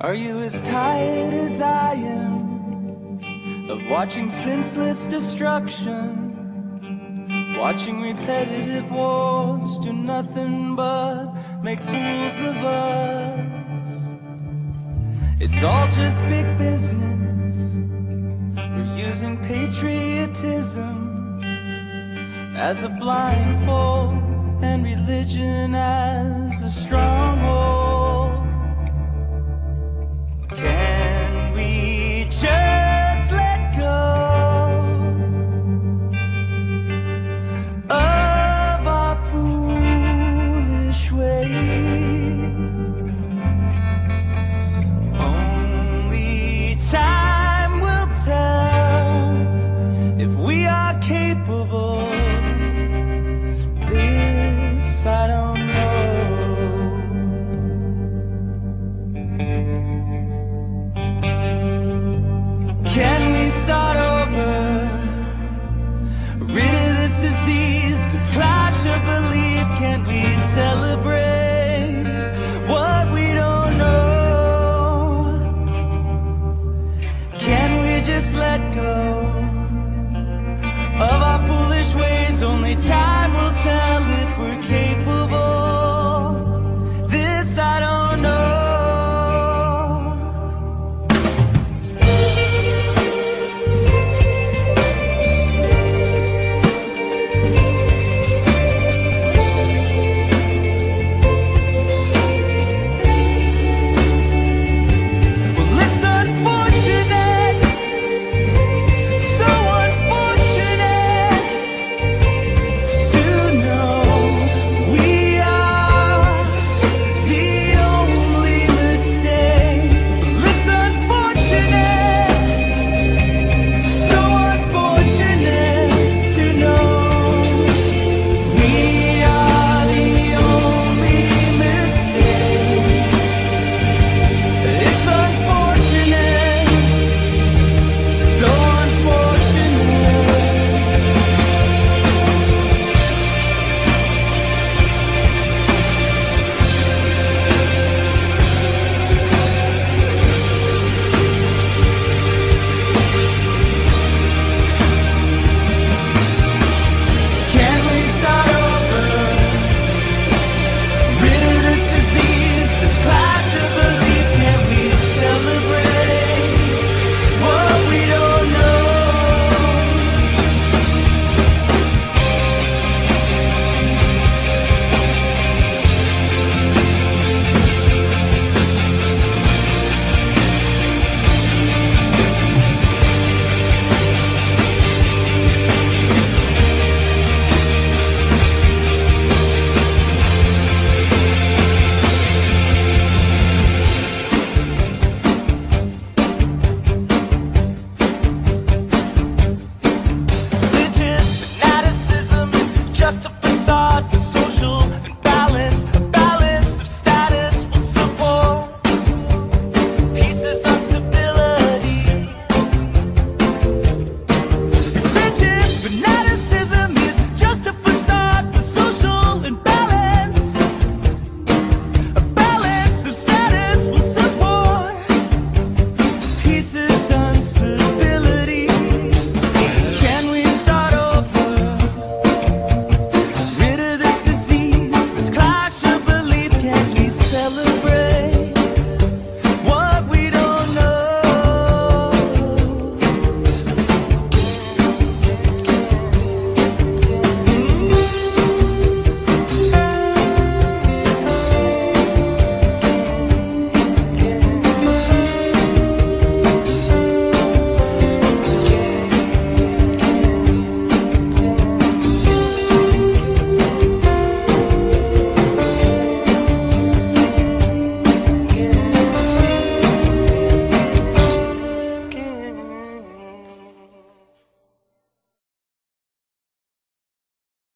Are you as tired as I am of watching senseless destruction? Watching repetitive wars do nothing but make fools of us. It's all just big business. We're using patriotism as a blindfold and religion as